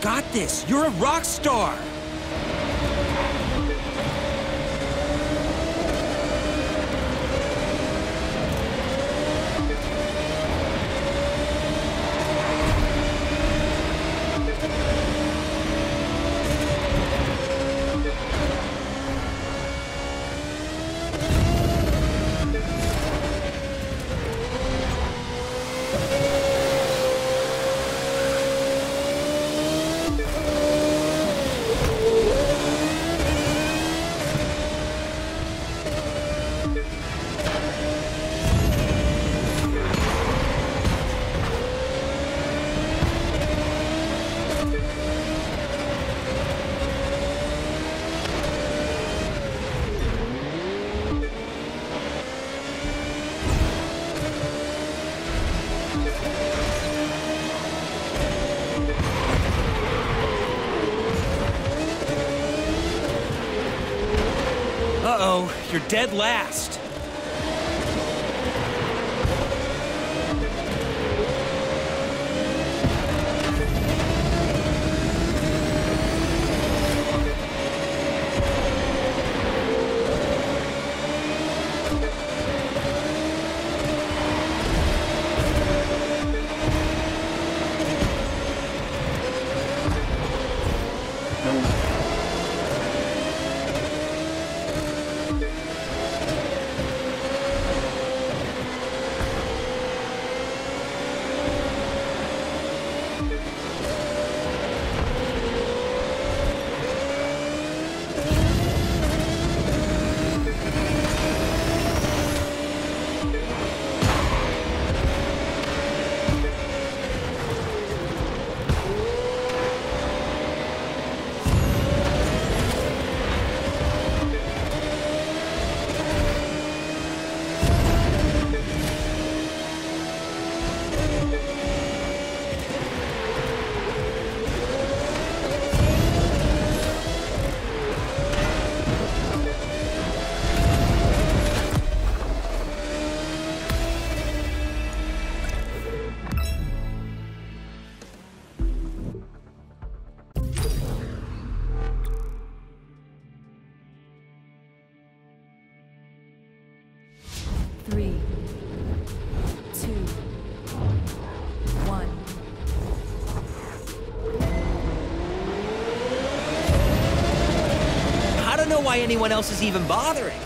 got this. You're a rock star. Uh-oh, you're dead last. Three, two, one. I don't know why anyone else is even bothering.